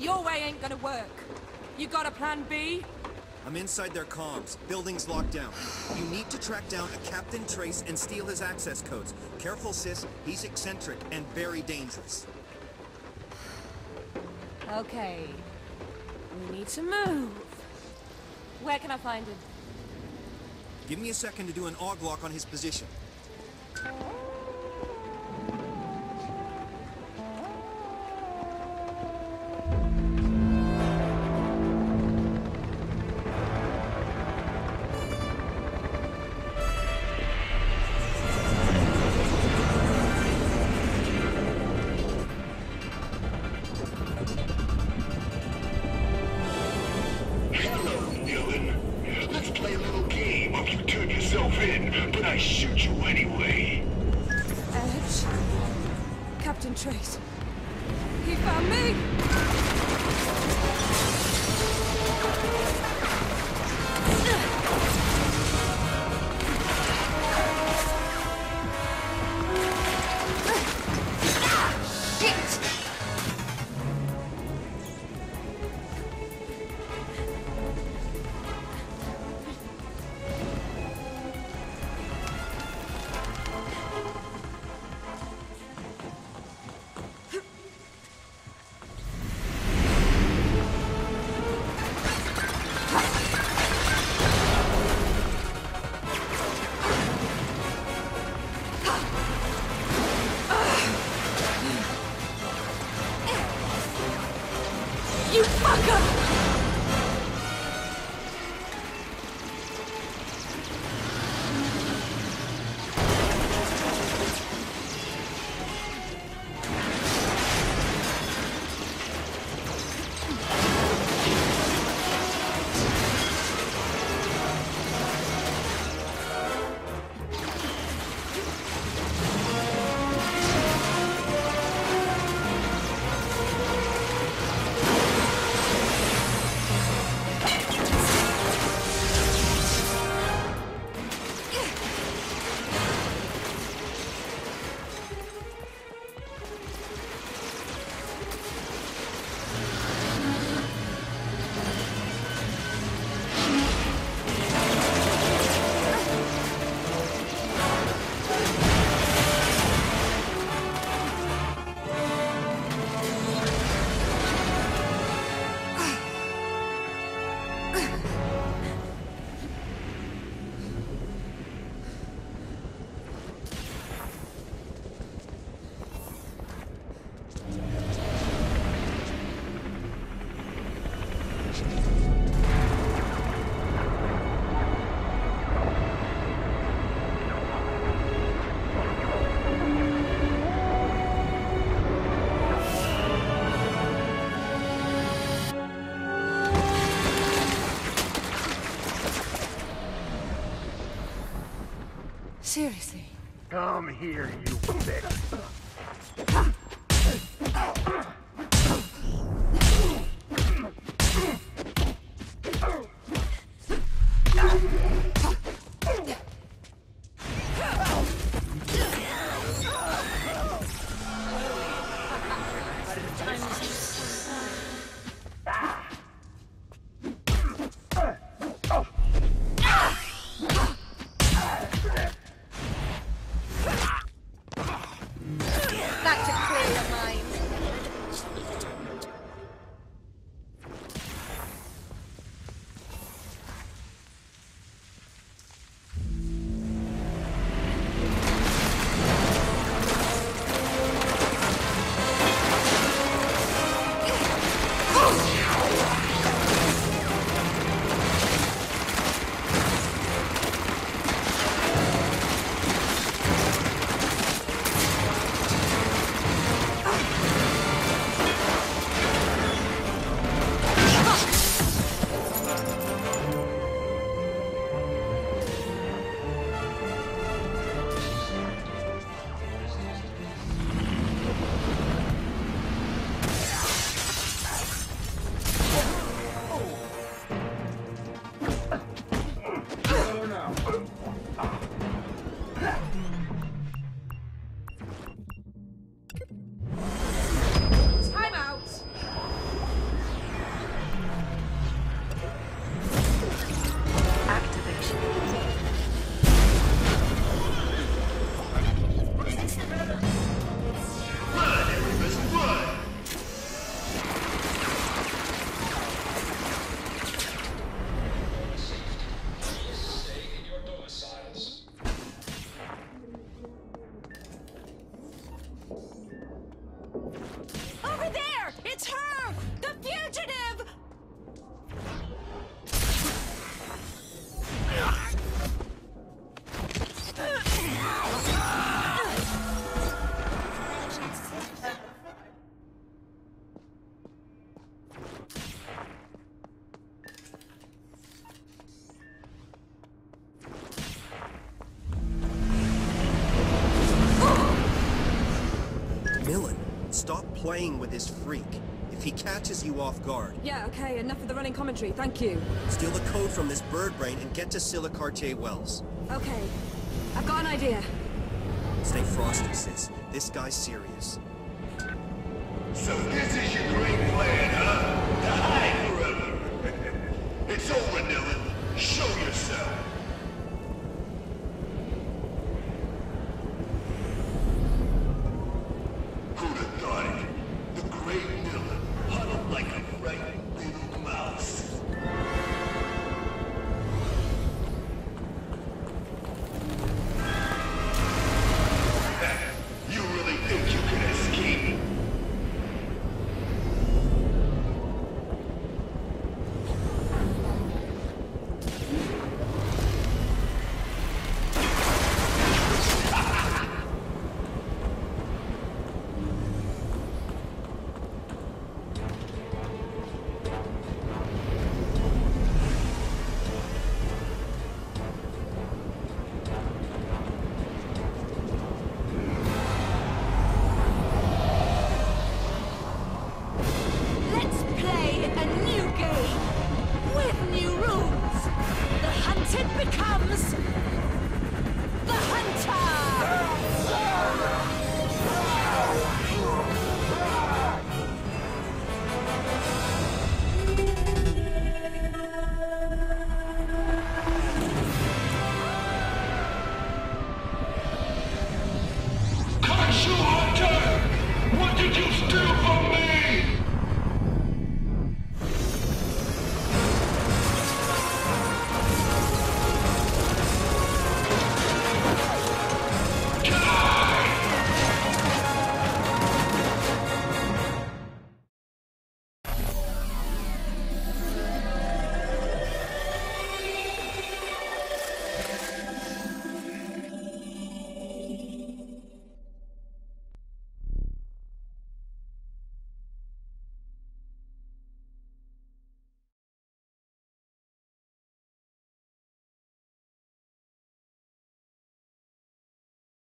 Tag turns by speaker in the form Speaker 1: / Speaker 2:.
Speaker 1: Your way ain't gonna work. You got a plan B?
Speaker 2: I'm inside their comms. Building's locked down. You need to track down a Captain Trace and steal his access codes. Careful, sis. He's eccentric and very dangerous.
Speaker 1: Okay. We need to move. Where can I find him?
Speaker 2: Give me a second to do an AUG lock on his position.
Speaker 3: I shoot you anyway.
Speaker 1: Edge. Captain Trace. He found me! You fucker! Seriously.
Speaker 3: Come here, you bitch.
Speaker 2: Playing with this freak. If he catches you off guard,
Speaker 1: Yeah, okay, enough of the running commentary, thank you.
Speaker 2: steal the code from this bird brain and get to Silicartier Wells.
Speaker 1: Okay, I've got an idea.
Speaker 2: Stay frosty, sis. This guy's serious.
Speaker 3: So this is your great plan, huh?